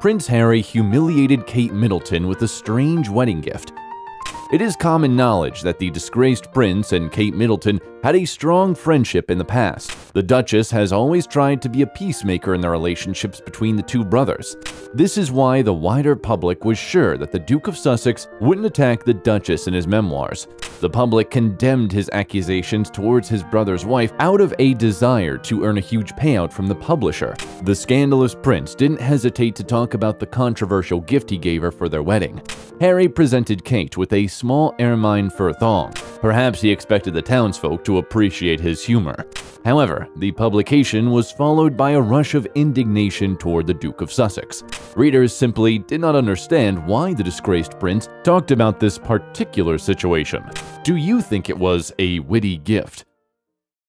Prince Harry humiliated Kate Middleton with a strange wedding gift. It is common knowledge that the disgraced prince and Kate Middleton had a strong friendship in the past. The Duchess has always tried to be a peacemaker in the relationships between the two brothers. This is why the wider public was sure that the Duke of Sussex wouldn't attack the Duchess in his memoirs. The public condemned his accusations towards his brother's wife out of a desire to earn a huge payout from the publisher. The scandalous prince didn't hesitate to talk about the controversial gift he gave her for their wedding. Harry presented Kate with a small ermine fur thong. Perhaps he expected the townsfolk to appreciate his humor. However, the publication was followed by a rush of indignation toward the Duke of Sussex. Readers simply did not understand why the disgraced prince talked about this particular situation. Do you think it was a witty gift?